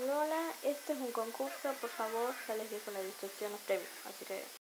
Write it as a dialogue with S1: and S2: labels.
S1: hola, esto es un concurso, por favor, ya les dejo la descripción los premios, así que